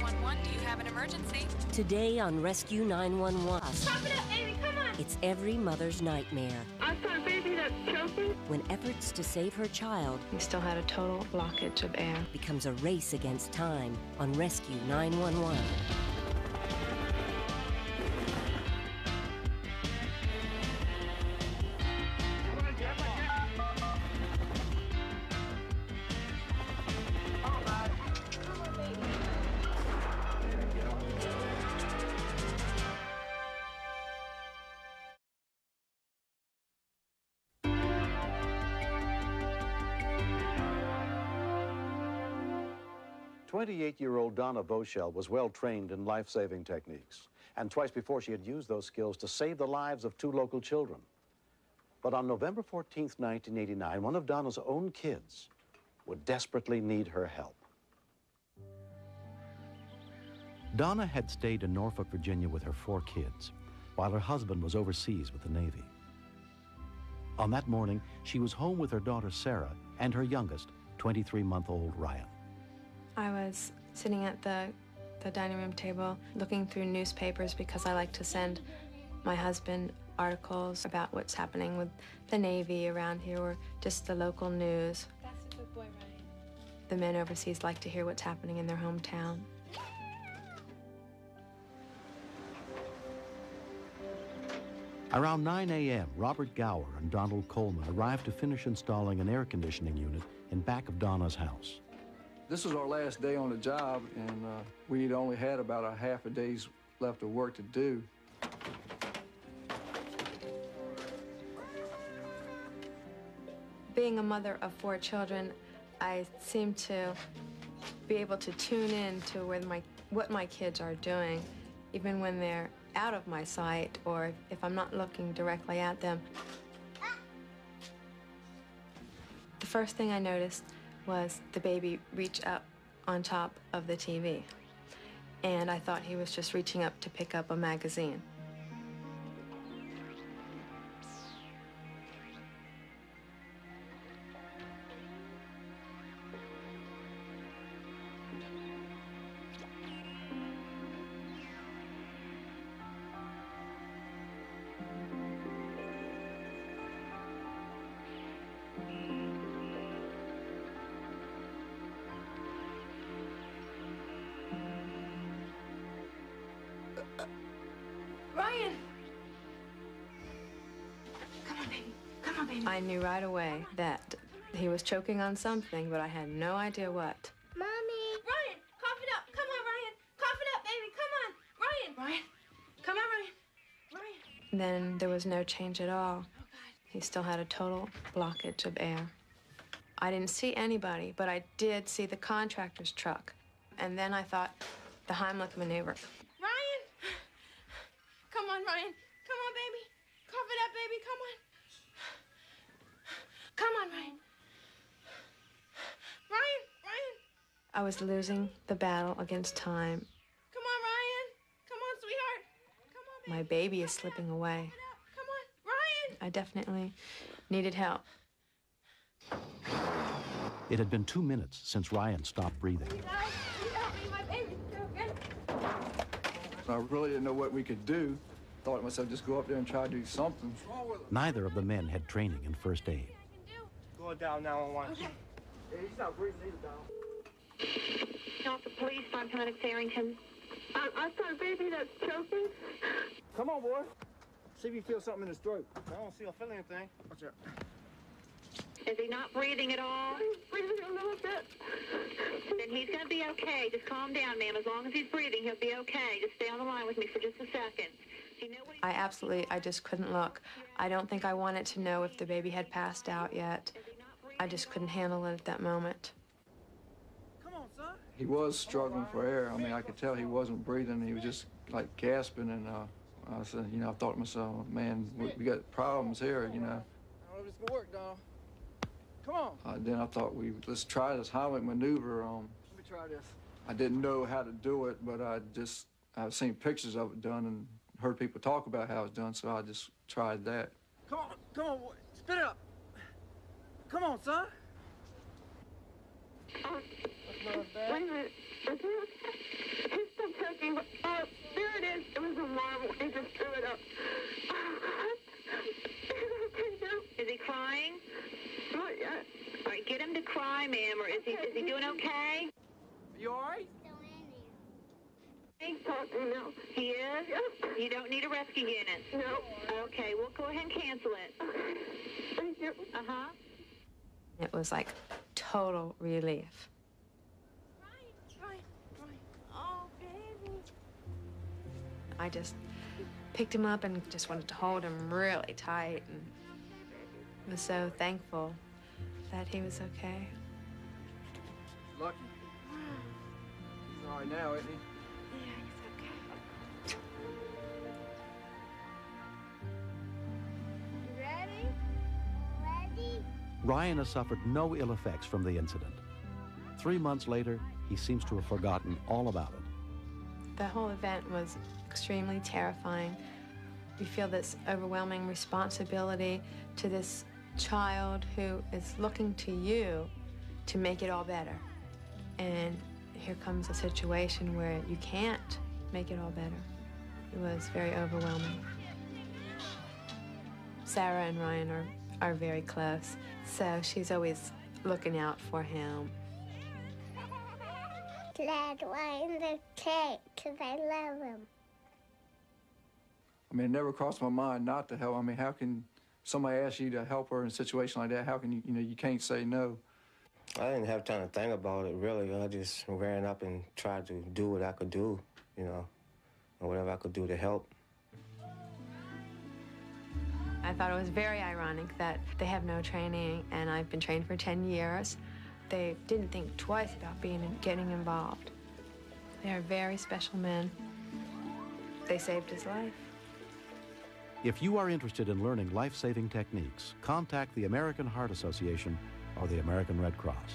911, do you have an emergency? Today on Rescue 911. Pop it up, baby, come on! It's every mother's nightmare. I've got a baby that's choking. When efforts to save her child He still had a total blockage of air. becomes a race against time on Rescue 911. Twenty-eight-year-old Donna Boschel was well trained in life-saving techniques, and twice before she had used those skills to save the lives of two local children. But on November 14th, 1989, one of Donna's own kids would desperately need her help. Donna had stayed in Norfolk, Virginia with her four kids, while her husband was overseas with the Navy. On that morning, she was home with her daughter Sarah and her youngest, 23-month-old Ryan. I was sitting at the, the dining room table looking through newspapers because I like to send my husband articles about what's happening with the Navy around here or just the local news. That's a good boy, Ryan. The men overseas like to hear what's happening in their hometown. Around 9 a.m., Robert Gower and Donald Coleman arrived to finish installing an air conditioning unit in back of Donna's house. This was our last day on the job, and uh, we'd only had about a half a day's left of work to do. Being a mother of four children, I seem to be able to tune in to where my, what my kids are doing, even when they're out of my sight or if I'm not looking directly at them. The first thing I noticed was the baby reach up on top of the TV. And I thought he was just reaching up to pick up a magazine. Ryan! Come on, baby. Come on, baby. I knew right away that he was choking on something, but I had no idea what. Mommy! Ryan, cough it up. Come on, Ryan. Cough it up, baby. Come on. Ryan. Ryan. Come on, Ryan. Ryan. Then there was no change at all. Oh, he still had a total blockage of air. I didn't see anybody, but I did see the contractor's truck. And then I thought the Heimlich maneuver. Ryan! Come on, Ryan. Come on, baby. Cough it up, baby. Come on. Come on, Ryan. Ryan, Ryan. I was losing the battle against time. Come on, Ryan. Come on, sweetheart. Come on, baby. My baby is slipping away. Cough it up. Come on, Ryan. I definitely needed help. It had been two minutes since Ryan stopped breathing. Help. Help me, my baby's choking. I really didn't know what we could do. Thought to myself, just go up there and try to do something. Neither of the men had training in first aid. Go down now on one. Okay. Delta Police, Paramedics Arrington. I, I've got a baby that's choking. Come on, boy. See if you feel something in his throat. I don't see or feel anything. Watch out. Is he not breathing at all? He's breathing a little bit. Then he's going to be okay. Just calm down, ma'am. As long as he's breathing, he'll be okay. Just stay on the line with me for just a second. You know. I absolutely, I just couldn't look. I don't think I wanted to know if the baby had passed out yet. I just couldn't handle it at that moment. Come on, son. He was struggling for air. I mean, I could tell he wasn't breathing. He was just like gasping, and uh, I said, you know, I thought to myself, man, we, we got problems here, you know. I don't know if it's gonna work, dog. Come on. Uh, then I thought we let's try this Heimlich maneuver. Um, Let me try this. I didn't know how to do it, but I just I've seen pictures of it done and heard people talk about how it's done, so I just tried that. Come on. Come on, boy. Spit it up. Come on, son. That's not as bad. Wait a minute. cooking. Oh, there it is. It was a marble. He just threw it up. Is he crying? Not yet. All right, get him to cry, ma'am, or is he is he doing okay? You all right? He's talking now. He is? You don't need a rescue unit? No. Okay, we'll go ahead and cancel it. Thank you. Uh-huh. It was like total relief. Ryan, Ryan. Oh, baby. I just picked him up and just wanted to hold him really tight and was so thankful that he was okay. Lucky. He's all right now, isn't he? Yeah, he's okay. Ready? Ready? Ryan has suffered no ill effects from the incident. Three months later, he seems to have forgotten all about it. The whole event was extremely terrifying. You feel this overwhelming responsibility to this child who is looking to you to make it all better. And here comes a situation where you can't make it all better. It was very overwhelming. Sarah and Ryan are, are very close, so she's always looking out for him. Glad Ryan the cake because I love him. I mean, it never crossed my mind not to help. I mean, how can somebody ask you to help her in a situation like that? How can you, you know, you can't say no. I didn't have time to think about it really. I just ran up and tried to do what I could do, you know, and whatever I could do to help. I thought it was very ironic that they have no training, and I've been trained for 10 years. They didn't think twice about being getting involved. They are very special men. They saved his life. If you are interested in learning life-saving techniques, contact the American Heart Association or the American Red Cross.